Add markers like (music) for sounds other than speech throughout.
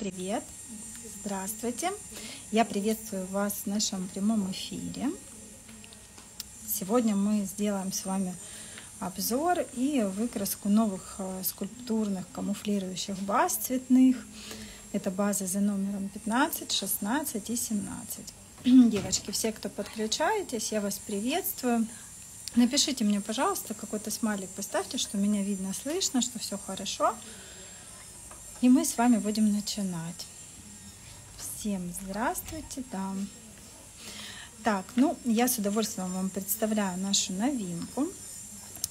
привет! Здравствуйте! Я приветствую вас в нашем прямом эфире. Сегодня мы сделаем с вами обзор и выкраску новых э, скульптурных камуфлирующих баз цветных. Это базы за номером 15, 16 и 17. (clears throat) Девочки, все, кто подключаетесь, я вас приветствую. Напишите мне, пожалуйста, какой-то смайлик поставьте, что меня видно, слышно, что все хорошо. И мы с вами будем начинать. Всем здравствуйте, да. Так, ну, я с удовольствием вам представляю нашу новинку.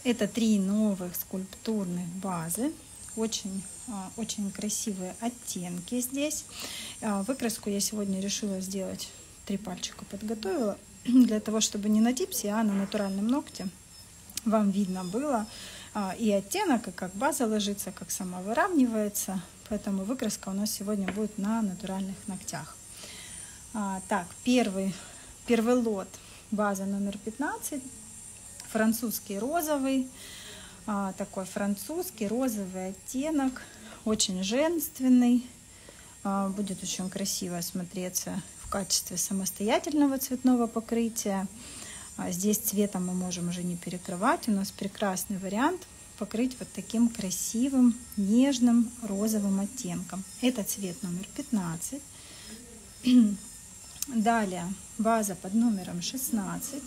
Это три новых скульптурных базы. Очень, а, очень красивые оттенки здесь. А, выкраску я сегодня решила сделать, три пальчика подготовила, (clears throat) для того, чтобы не на типсе, а на натуральном ногте вам видно было а, и оттенок, и как база ложится, как сама выравнивается. Поэтому выкраска у нас сегодня будет на натуральных ногтях. А, так, первый, первый лот, база номер 15, французский розовый, а, такой французский розовый оттенок, очень женственный, а, будет очень красиво смотреться в качестве самостоятельного цветного покрытия. А здесь цветом мы можем уже не перекрывать, у нас прекрасный вариант – покрыть вот таким красивым нежным розовым оттенком. Это цвет номер 15. (clears throat) Далее база под номером 16.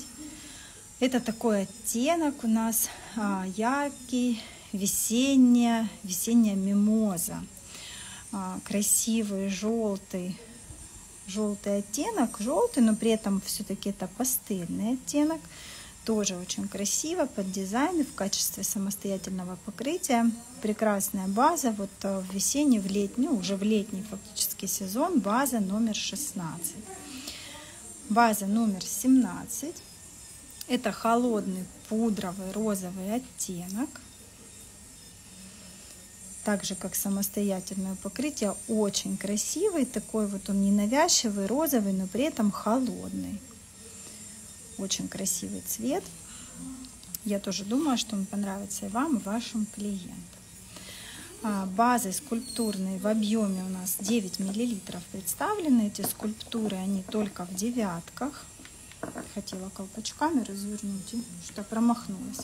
Это такой оттенок у нас а, яркий, весенняя, весенняя мимоза. А, красивый, желтый, желтый оттенок, желтый, но при этом все-таки это пастельный оттенок. Тоже очень красиво, под дизайн в качестве самостоятельного покрытия. Прекрасная база. Вот э, в весенний, в летний, ну, уже в летний фактически сезон, база номер 16. База номер 17. Это холодный пудровый розовый оттенок. Так же, как самостоятельное покрытие, очень красивый. Такой вот он ненавязчивый, розовый, но при этом холодный. Очень красивый цвет. Я тоже думаю, что он понравится и вам, и вашим клиентам. А, базы скульптурные в объеме у нас 9 миллилитров представлены. Эти скульптуры, они только в девятках. Хотела колпачками развернуть, что промахнулась.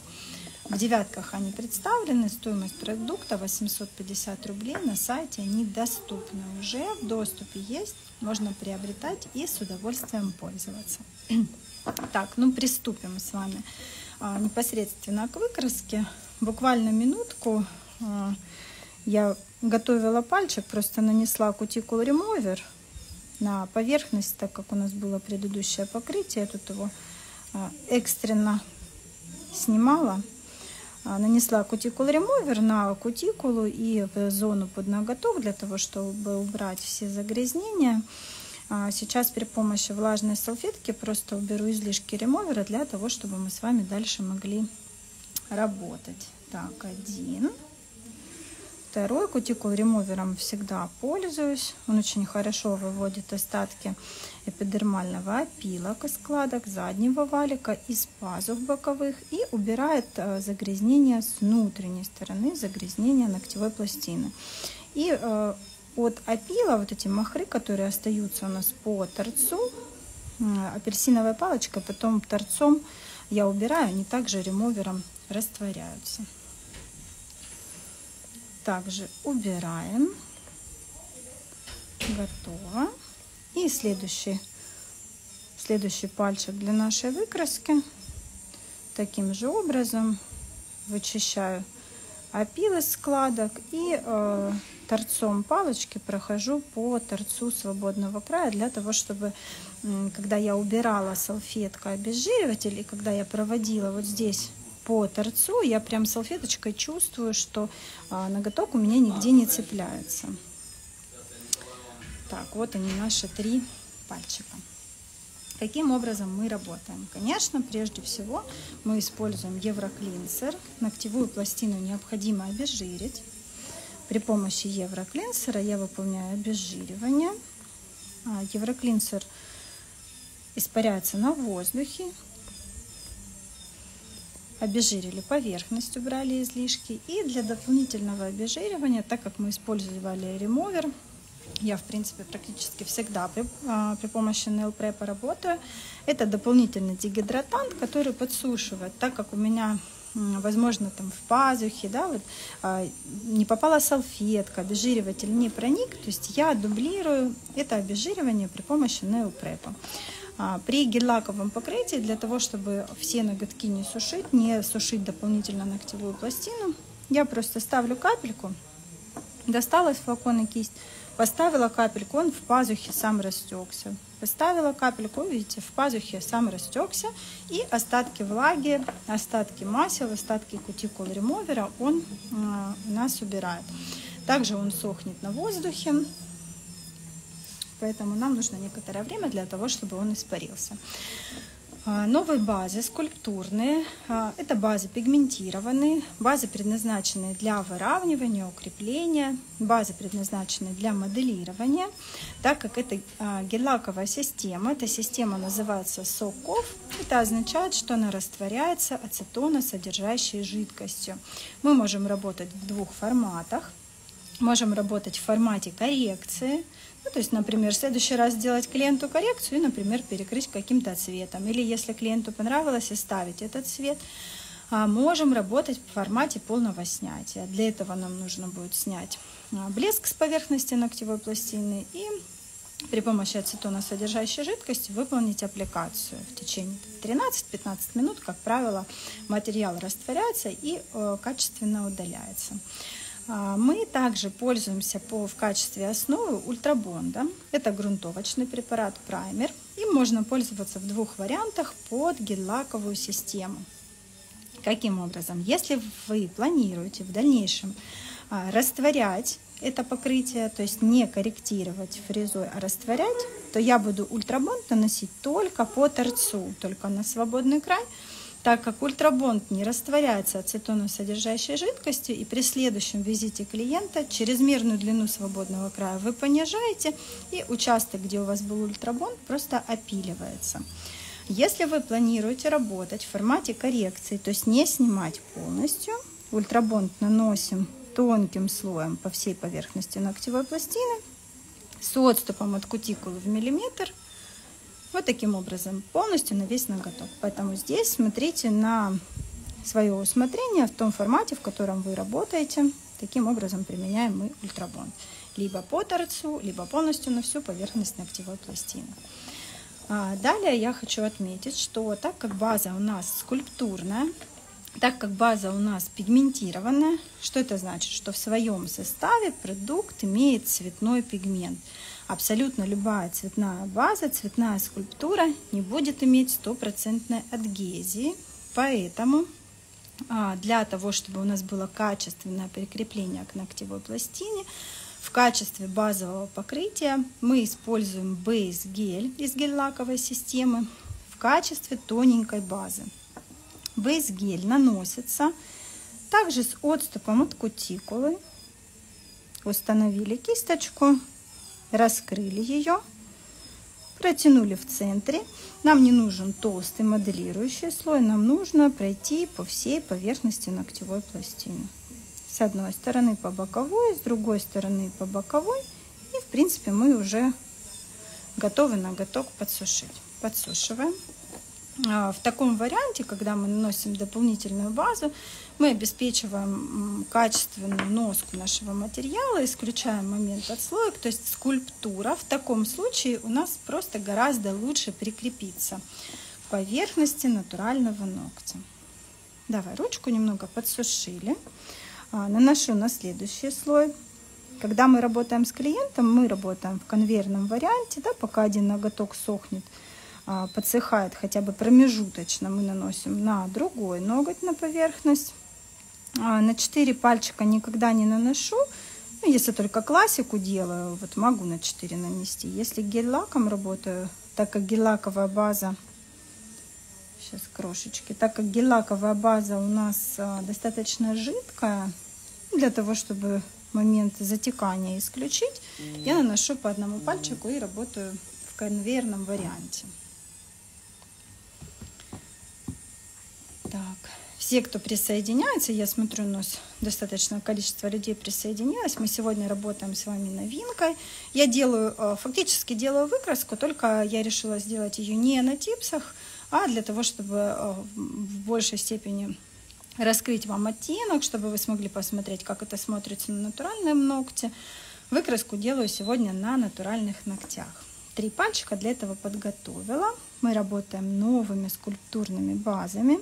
В девятках они представлены. Стоимость продукта 850 рублей. На сайте они доступны уже. В доступе есть. Можно приобретать и с удовольствием пользоваться. (clears throat) Так, ну приступим с вами а, непосредственно к выкраске. Буквально минутку а, я готовила пальчик, просто нанесла кутикул ремовер на поверхность, так как у нас было предыдущее покрытие. Я тут его а, экстренно снимала. А, нанесла кутикул ремовер на кутикулу и в зону под ноготок для того, чтобы убрать все загрязнения. А сейчас при помощи влажной салфетки просто уберу излишки ремовера для того, чтобы мы с вами дальше могли работать. Так, один. Второй кутикул ремовером всегда пользуюсь. Он очень хорошо выводит остатки эпидермального опилок и складок заднего валика из пазух боковых и убирает э, загрязнение с внутренней стороны, загрязнение ногтевой пластины. И э, от опила, вот эти махры, которые остаются у нас по торцу, апельсиновая палочка, потом торцом я убираю, они также ремовером растворяются. Также убираем. Готово. И следующий, следующий пальчик для нашей выкраски. Таким же образом вычищаю опилы складок и э, торцом палочки прохожу по торцу свободного края для того, чтобы, когда я убирала салфеткой обезжириватель и когда я проводила вот здесь по торцу, я прям салфеточкой чувствую, что а, ноготок у меня нигде не цепляется. Так, вот они наши три пальчика. Каким образом мы работаем? Конечно, прежде всего мы используем евроклинсер. Ногтевую пластину необходимо обезжирить. При помощи евроклинсера я выполняю обезжиривание. А, евроклинсер испаряется на воздухе. Обезжирили поверхность, убрали излишки. И для дополнительного обезжиривания, так как мы использовали ремовер, я, в принципе, практически всегда при, а, при помощи Nail Prep работаю. Это дополнительный дегидратант, который подсушивает, так как у меня возможно, там в пазухе, да, вот, а, не попала салфетка, обезжириватель не проник, то есть я дублирую это обезжиривание при помощи неопрепа. А, при гель-лаковом покрытии для того, чтобы все ноготки не сушить, не сушить дополнительно ногтевую пластину, я просто ставлю капельку, достала из флакона кисть, поставила капельку, он в пазухе сам растекся. Поставила капельку, видите, в пазухе сам растекся. И остатки влаги, остатки масел, остатки кутикул ремовера он э, у нас убирает. Также он сохнет на воздухе. Поэтому нам нужно некоторое время для того, чтобы он испарился. А, новые базы скульптурные. А, это базы пигментированные, базы предназначенные для выравнивания, укрепления, базы предназначенные для моделирования. Так как это а, гель-лаковая система, эта система называется соков, это означает, что она растворяется ацетоносодержащей жидкостью. Мы можем работать в двух форматах. Можем работать в формате коррекции – ну, то есть, например, в следующий раз сделать клиенту коррекцию и, например, перекрыть каким-то цветом. Или если клиенту понравилось, оставить этот цвет. А можем работать в формате полного снятия. Для этого нам нужно будет снять а, блеск с поверхности ногтевой пластины и при помощи ацетона содержащей жидкости выполнить аппликацию в течение 13-15 минут, как правило, материал растворяется и э, качественно удаляется. А, мы также пользуемся по, в качестве основы ультрабонда. Это грунтовочный препарат праймер. Им можно пользоваться в двух вариантах под гель-лаковую систему. Каким образом? Если вы планируете в дальнейшем а, растворять это покрытие, то есть не корректировать фрезой, а растворять, то я буду ультрабонд наносить только по торцу, только на свободный край, так как ультрабонд не растворяется ацетоносодержащей жидкостью, и при следующем визите клиента чрезмерную длину свободного края вы понижаете, и участок, где у вас был ультрабонд, просто опиливается. Если вы планируете работать в формате коррекции, то есть не снимать полностью, ультрабонд наносим тонким слоем по всей поверхности ногтевой пластины с отступом от кутикулы в миллиметр – вот таким образом, полностью на весь ноготок. Поэтому здесь смотрите на свое усмотрение в том формате, в котором вы работаете. Таким образом применяем мы ультрабонд. Либо по торцу, либо полностью на всю поверхность ногтевой пластины. А, далее я хочу отметить, что так как база у нас скульптурная, так как база у нас пигментированная, что это значит? Что в своем составе продукт имеет цветной пигмент абсолютно любая цветная база, цветная скульптура не будет иметь стопроцентной адгезии. Поэтому а, для того, чтобы у нас было качественное прикрепление к ногтевой пластине, в качестве базового покрытия мы используем бейс гель из гель-лаковой системы в качестве тоненькой базы. Бейс гель наносится также с отступом от кутикулы. Установили кисточку раскрыли ее, протянули в центре. Нам не нужен толстый моделирующий слой, нам нужно пройти по всей поверхности ногтевой пластины. С одной стороны по боковой, с другой стороны по боковой. И в принципе мы уже готовы ноготок подсушить. Подсушиваем. А, в таком варианте, когда мы наносим дополнительную базу, мы обеспечиваем качественную носку нашего материала, исключаем момент отслоек, то есть скульптура в таком случае у нас просто гораздо лучше прикрепится к поверхности натурального ногтя. Давай ручку немного подсушили. А, наношу на следующий слой. Когда мы работаем с клиентом, мы работаем в конвейерном варианте, да, пока один ноготок сохнет – подсыхает хотя бы промежуточно, мы наносим на другой ноготь на поверхность. А, на 4 пальчика никогда не наношу, ну, если только классику делаю, вот могу на 4 нанести. Если гель-лаком работаю, так как гель-лаковая база, сейчас крошечки, так как гель-лаковая база у нас а, достаточно жидкая, для того, чтобы момент затекания исключить, я наношу по одному пальчику и работаю в конвейерном варианте. Все, кто присоединяется, я смотрю, у нас достаточное количество людей присоединилось. Мы сегодня работаем с вами новинкой. Я делаю, э, фактически делаю выкраску, только я решила сделать ее не на типсах, а для того, чтобы э, в большей степени раскрыть вам оттенок, чтобы вы смогли посмотреть, как это смотрится на натуральном ногте. Выкраску делаю сегодня на натуральных ногтях. Три пальчика для этого подготовила. Мы работаем новыми скульптурными базами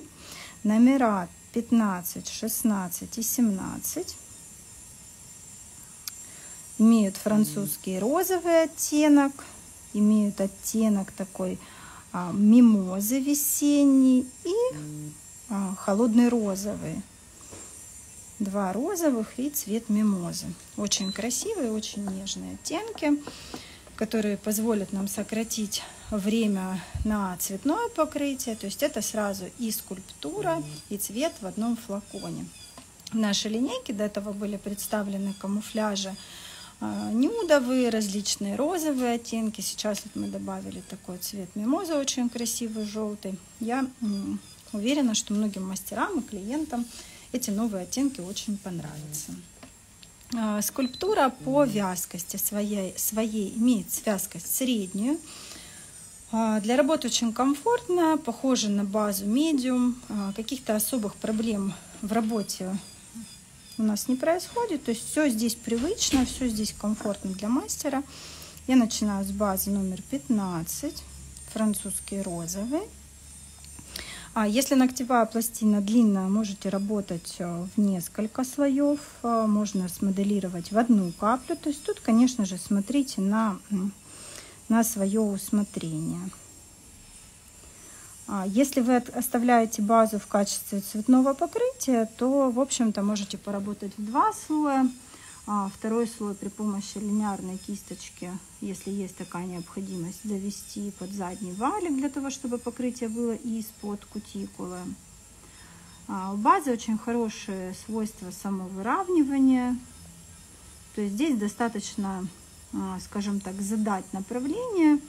номера 15, 16 и 17 имеют французский розовый оттенок, имеют оттенок такой а, мимозы весенний и а, холодный розовый. Два розовых и цвет мимозы. Очень красивые, очень нежные оттенки которые позволят нам сократить время на цветное покрытие. То есть это сразу и скульптура, и цвет в одном флаконе. В нашей линейке до этого были представлены камуфляжи а, нюдовые, различные розовые оттенки. Сейчас вот мы добавили такой цвет мимоза, очень красивый, желтый. Я уверена, что многим мастерам и клиентам эти новые оттенки очень понравятся. А, скульптура по вязкости своей, своей имеет вязкость среднюю. А, для работы очень комфортно, похожа на базу медиум. А, каких-то особых проблем в работе у нас не происходит. То есть все здесь привычно, все здесь комфортно для мастера. Я начинаю с базы номер 15, французский розовый. А если ногтевая пластина длинная, можете работать э, в несколько слоев. Э, можно смоделировать в одну каплю. То есть тут, конечно же, смотрите на, на свое усмотрение. А если вы оставляете базу в качестве цветного покрытия, то, в общем-то, можете поработать в два слоя. А второй слой при помощи линейной кисточки, если есть такая необходимость, довести под задний валик, для того, чтобы покрытие было из-под кутикулы. А у базы очень хорошее свойство самовыравнивания. То есть здесь достаточно, а, скажем так, задать направление.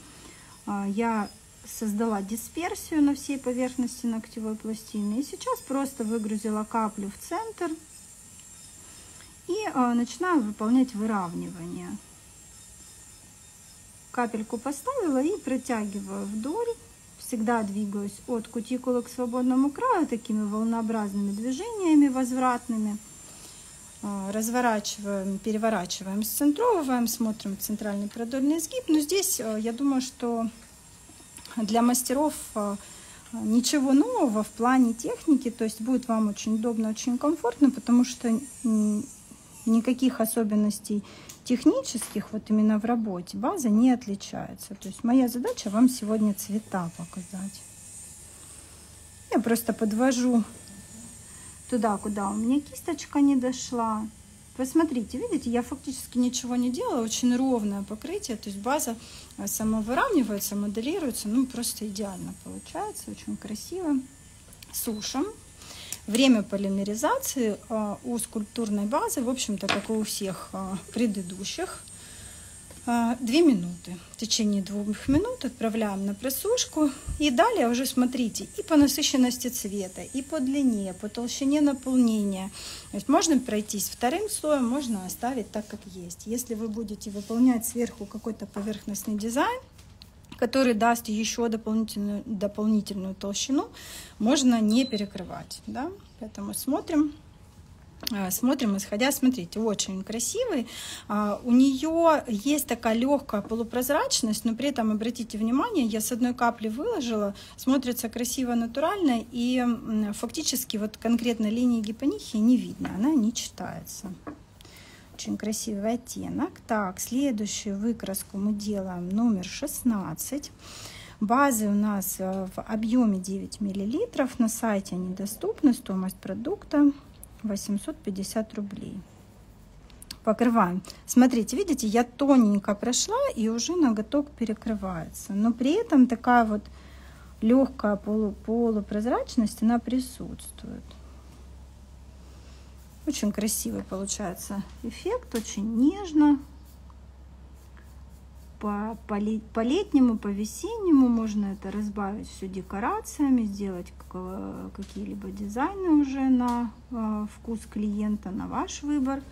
Я создала дисперсию на всей поверхности ногтевой пластины. И сейчас просто выгрузила каплю в центр и а, начинаю выполнять выравнивание. Капельку поставила и протягиваю вдоль. Всегда двигаюсь от кутикулы к свободному краю такими волнообразными движениями возвратными. А, разворачиваем, переворачиваем, сцентровываем, смотрим центральный продольный сгиб. Но здесь а, я думаю, что для мастеров ничего нового в плане техники, то есть будет вам очень удобно, очень комфортно, потому что никаких особенностей технических вот именно в работе база не отличается. То есть моя задача вам сегодня цвета показать. Я просто подвожу туда, куда у меня кисточка не дошла. Посмотрите, видите, я фактически ничего не делала, очень ровное покрытие, то есть база самовыравнивается, моделируется, ну просто идеально получается, очень красиво. Сушим. Время полимеризации а, у скульптурной базы, в общем-то, как и у всех а, предыдущих, 2 а, минуты. В течение двух минут отправляем на просушку. И далее уже смотрите и по насыщенности цвета, и по длине, по толщине наполнения. То есть можно пройтись вторым слоем, можно оставить так, как есть. Если вы будете выполнять сверху какой-то поверхностный дизайн, который даст еще дополнительную, дополнительную толщину, можно не перекрывать. Да? Поэтому смотрим. А, смотрим, исходя, смотрите, очень красивый. А, у нее есть такая легкая полупрозрачность, но при этом, обратите внимание, я с одной капли выложила, смотрится красиво, натурально, и фактически вот конкретно линии гипонихии не видно, она не читается. Очень красивый оттенок. Так, следующую выкраску мы делаем номер 16. Базы у нас э, в объеме 9 мл. На сайте они доступны. Стоимость продукта 850 рублей. Покрываем. Смотрите, видите, я тоненько прошла и уже ноготок перекрывается. Но при этом такая вот легкая полу полупрозрачность, она присутствует. Очень красивый получается эффект, очень нежно. по, по, по летнему, по весеннему можно это разбавить все декорациями, сделать какие-либо дизайны уже на э, вкус клиента, на ваш выбор.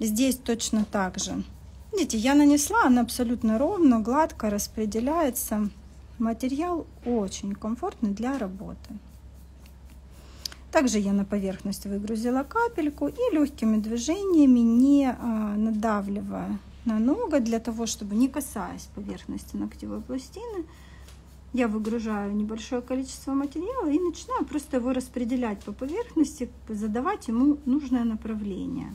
Здесь точно так же. Видите, я нанесла, она абсолютно ровно, гладко распределяется. Материал очень комфортный для работы. Также я на поверхность выгрузила капельку и легкими движениями, не а, надавливая на ноготь, для того, чтобы не касаясь поверхности ногтевой пластины, я выгружаю небольшое количество материала и начинаю просто его распределять по поверхности, задавать ему нужное направление.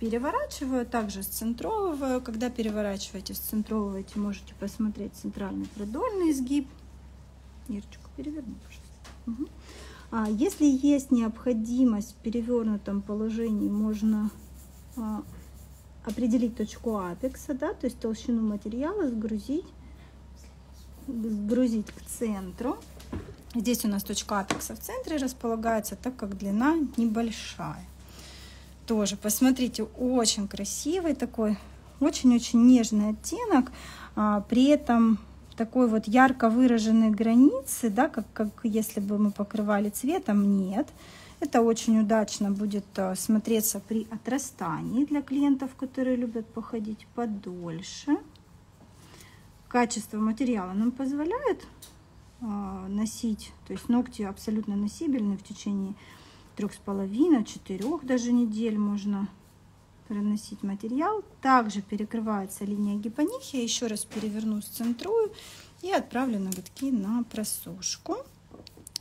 Переворачиваю, также сцентровываю. Когда переворачиваете, сцентровываете, можете посмотреть центральный продольный изгиб. Ирочку переверну, пожалуйста. Угу. А если есть необходимость в перевернутом положении, можно а, определить точку апекса, да, то есть толщину материала сгрузить, сгрузить к центру. Здесь у нас точка апекса в центре располагается, так как длина небольшая. Тоже, посмотрите, очень красивый такой, очень-очень нежный оттенок, а, при этом такой вот ярко выраженной границы, да, как, как если бы мы покрывали цветом, нет. Это очень удачно будет э, смотреться при отрастании для клиентов, которые любят походить подольше. Качество материала нам позволяет э, носить, то есть ногти абсолютно носибельны в течение трех с половиной, четырех даже недель можно проносить материал. Также перекрывается линия гипонихия. Еще раз переверну, сцентрую и отправлю ноготки на просушку.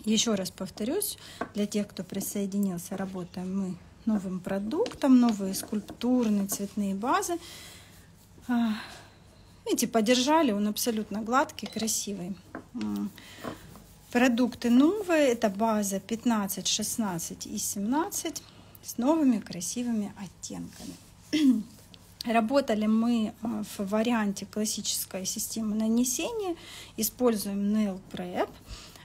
Еще раз повторюсь, для тех, кто присоединился, работаем мы новым продуктом, новые скульптурные цветные базы. А, видите, подержали, он абсолютно гладкий, красивый. Продукты новые, это база 15, 16 и 17 с новыми красивыми оттенками. (clears throat) Работали мы а, в варианте классической системы нанесения. Используем Nail Prep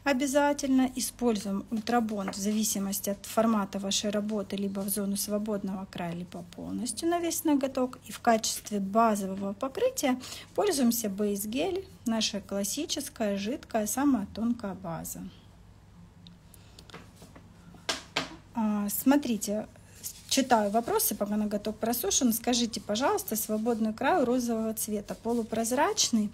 обязательно. Используем ультрабонд в зависимости от формата вашей работы, либо в зону свободного края, либо полностью на весь ноготок. И в качестве базового покрытия пользуемся Gel, наша классическая, жидкая, самая тонкая база. А, смотрите, читаю вопросы, пока ноготок просушен. Скажите, пожалуйста, свободный край розового цвета, полупрозрачный.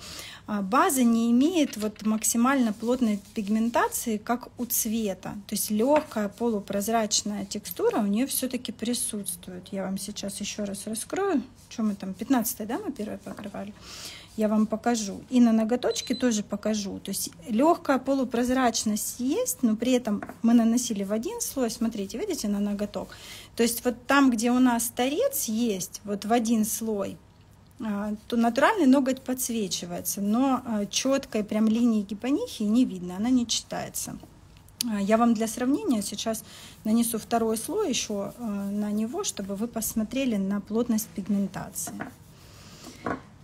А, база не имеет вот максимально плотной пигментации, как у цвета. То есть легкая полупрозрачная текстура у нее все-таки присутствует. Я вам сейчас еще раз раскрою. Что мы там, 15 да, мы первое покрывали? Я вам покажу. И на ноготочке тоже покажу. То есть легкая полупрозрачность есть, но при этом мы наносили в один слой. Смотрите, видите, на ноготок. То есть вот там, где у нас торец есть, вот в один слой, а, то натуральный ноготь подсвечивается, но а, четкой прям линии гипонихии не видно, она не читается. А, я вам для сравнения сейчас нанесу второй слой еще на него, чтобы вы посмотрели на плотность пигментации.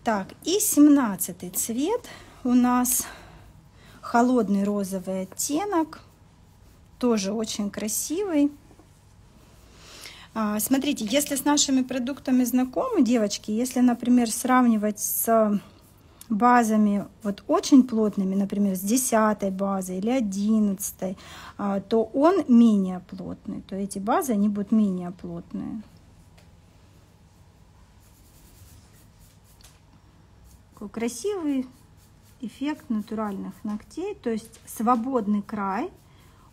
Так, и 17 цвет у нас холодный розовый оттенок, тоже очень красивый. А, смотрите, если с нашими продуктами знакомы, девочки, если, например, сравнивать с базами вот очень плотными, например, с 10 базой или 11, а, то он менее плотный, то эти базы, они будут менее плотные. Такой красивый эффект натуральных ногтей, то есть свободный край,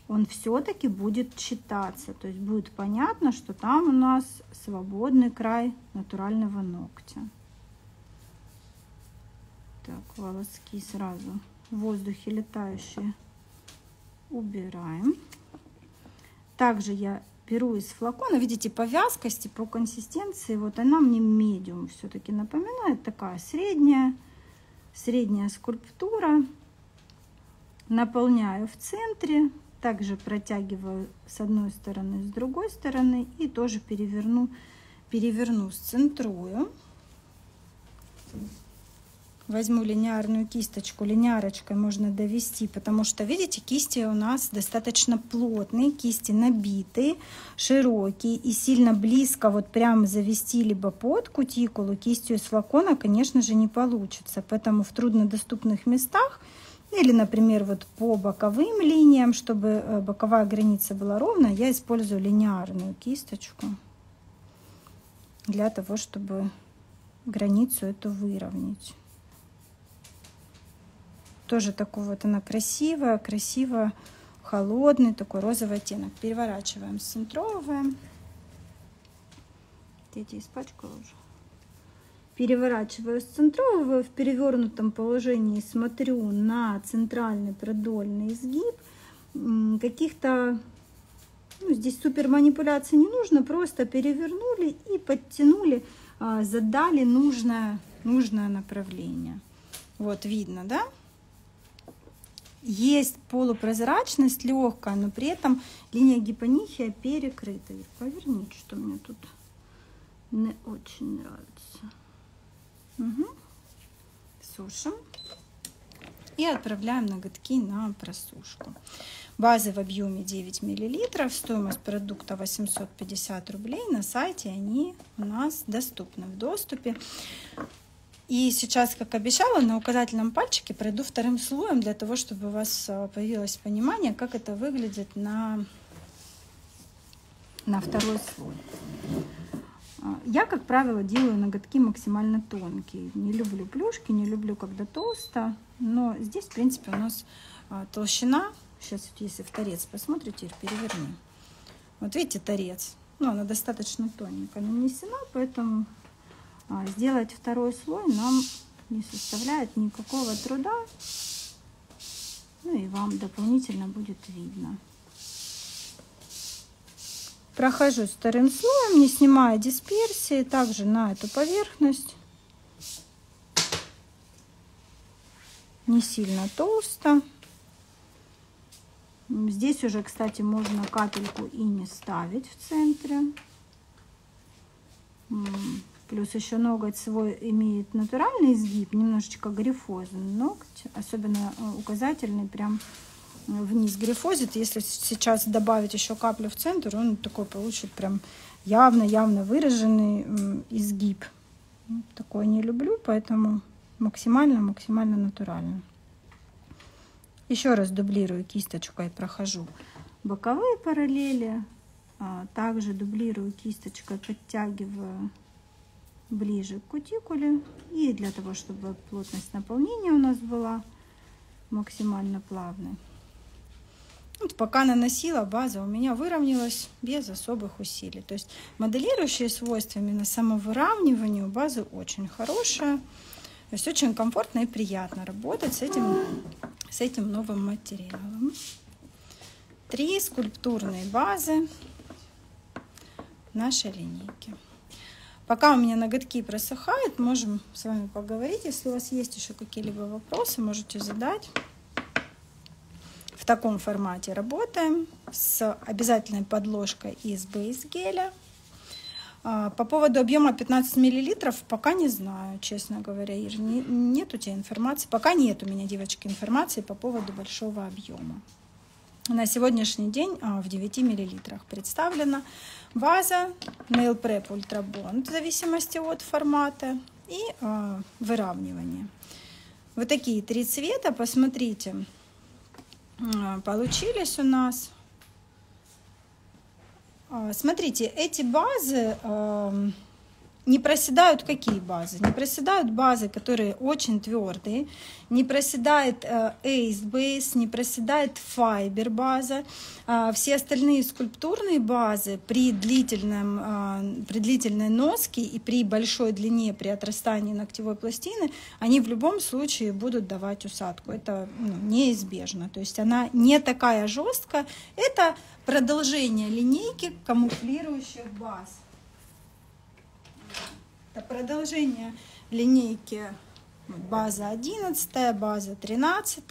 он все-таки будет читаться, то есть будет понятно, что там у нас свободный край натурального ногтя. Так, волоски сразу в воздухе летающие убираем. Также я беру из флакона, видите, по вязкости, по консистенции, вот она мне медиум все-таки напоминает, такая средняя, средняя скульптура. Наполняю в центре, также протягиваю с одной стороны, с другой стороны и тоже переверну, переверну, сцентрую. Возьму линеарную кисточку, линеарочкой можно довести, потому что, видите, кисти у нас достаточно плотные, кисти набитые, широкие и сильно близко вот прямо завести либо под кутикулу кистью из флакона, конечно же, не получится. Поэтому в труднодоступных местах или, например, вот по боковым линиям, чтобы э, боковая граница была ровная, я использую линеарную кисточку для того, чтобы границу эту выровнять. Тоже такой вот она красивая, красиво холодный такой розовый оттенок. Переворачиваем, центровываем. Дети испачкала уже. Переворачиваю, сцентровываю в перевернутом положении, смотрю на центральный продольный изгиб. Каких-то, ну, здесь супер манипуляций не нужно, просто перевернули и подтянули, а, задали нужное, нужное направление. Вот видно, да? Есть полупрозрачность легкая, но при этом линия гипонихия перекрыта. Поверните, что мне тут не очень нравится. Угу. Сушим. И отправляем ноготки на просушку. Базы в объеме 9 мл, стоимость продукта 850 рублей. На сайте они у нас доступны в доступе. И сейчас, как обещала, на указательном пальчике пройду вторым слоем для того, чтобы у вас а, появилось понимание, как это выглядит на, на второй слой. А, я, как правило, делаю ноготки максимально тонкие. Не люблю плюшки, не люблю, когда толсто. Но здесь, в принципе, у нас а, толщина. Сейчас, если в торец посмотрите, переверни. Вот видите, торец. Ну, она достаточно тоненько нанесена, поэтому сделать второй слой нам не составляет никакого труда. Ну и вам дополнительно будет видно. Прохожусь вторым слоем, не снимая дисперсии, также на эту поверхность. Не сильно толсто. Здесь уже, кстати, можно капельку и не ставить в центре. Плюс еще ноготь свой имеет натуральный изгиб, немножечко грифозный ноготь, особенно э, указательный, прям э, вниз грифозит. Если сейчас добавить еще каплю в центр, он такой получит прям явно-явно выраженный изгиб. Такое не люблю, поэтому максимально-максимально натурально. Еще раз дублирую кисточкой, прохожу боковые параллели. А также дублирую кисточкой, подтягиваю ближе к кутикуле. И для того, чтобы плотность наполнения у нас была максимально плавной. Вот пока наносила, база у меня выровнялась без особых усилий. То есть моделирующие свойства именно самовыравниванию базы очень хорошая. То есть очень комфортно и приятно работать с этим, с этим новым материалом. Три скульптурные базы нашей линейки. Пока у меня ноготки просыхают, можем с вами поговорить. Если у вас есть еще какие-либо вопросы, можете задать. В таком формате работаем с обязательной подложкой из бейс-геля. А, по поводу объема 15 мл пока не знаю, честно говоря, Ир. Нет у тебя информации. Пока нет у меня, девочки, информации по поводу большого объема. На сегодняшний день а, в 9 мл представлена база Nail Prep Ultra Bond в зависимости от формата и э, выравнивание. Вот такие три цвета, посмотрите, э, получились у нас. Смотрите, эти базы не проседают какие базы? Не проседают базы, которые очень твердые, не проседает э, Ace Base, не проседает Fiber база. А все остальные скульптурные базы при, длительном, а, при длительной носке и при большой длине при отрастании ногтевой пластины, они в любом случае будут давать усадку. Это ну, неизбежно. То есть она не такая жесткая. Это продолжение линейки камуфлирующих баз. Это продолжение линейки база 11, база 13,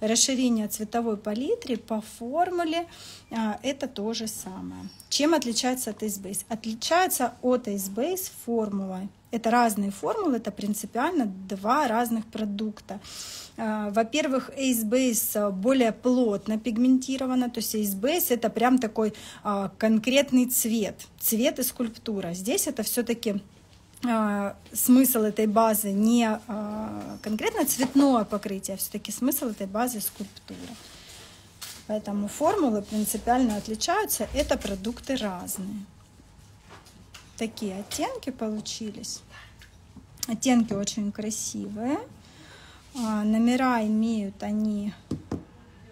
расширение цветовой палитры по формуле а, это то же самое. Чем отличается от Acebase? Отличается от Acebase формулой Это разные формулы, это принципиально два разных продукта. А, во-первых, Ace Base более плотно пигментирована, то есть Ace Base это прям такой а, конкретный цвет, цвет и скульптура. Здесь это все-таки смысл этой базы не конкретно цветное покрытие, а все-таки смысл этой базы скульптура. Поэтому формулы принципиально отличаются, это продукты разные такие оттенки получились. Оттенки очень красивые. А, номера имеют они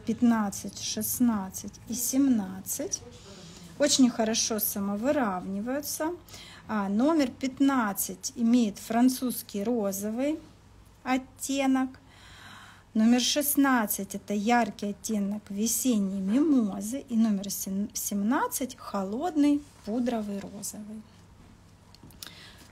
15, 16 и 17. Очень хорошо самовыравниваются. А, номер 15 имеет французский розовый оттенок. Номер 16 это яркий оттенок весенней мимозы. И номер 17 холодный пудровый розовый.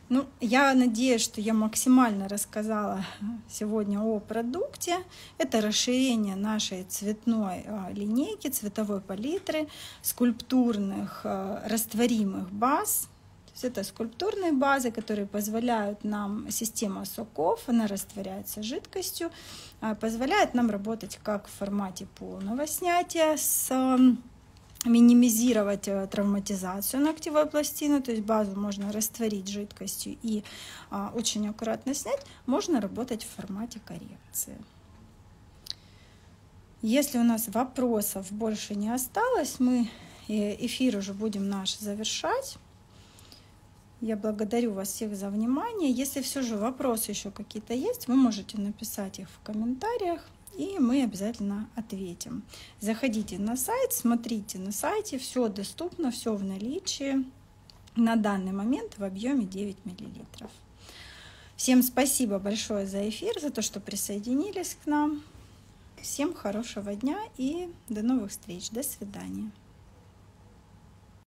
Ну, я надеюсь, что я максимально рассказала сегодня о продукте. Это расширение нашей цветной а, линейки, цветовой палитры, скульптурных а, растворимых баз. Есть это скульптурные базы, которые позволяют нам, система соков, она растворяется жидкостью, а, позволяет нам работать как в формате полного снятия с минимизировать э, травматизацию ногтевой пластины, то есть базу можно растворить жидкостью и а, очень аккуратно снять, можно работать в формате коррекции. Если у нас вопросов больше не осталось, мы э, эфир уже будем наш завершать. Я благодарю вас всех за внимание. Если все же вопросы еще какие-то есть, вы можете написать их в комментариях и мы обязательно ответим. Заходите на сайт, смотрите на сайте, все доступно, все в наличии. На данный момент в объеме 9 мл. Всем спасибо большое за эфир, за то, что присоединились к нам. Всем хорошего дня и до новых встреч. До свидания.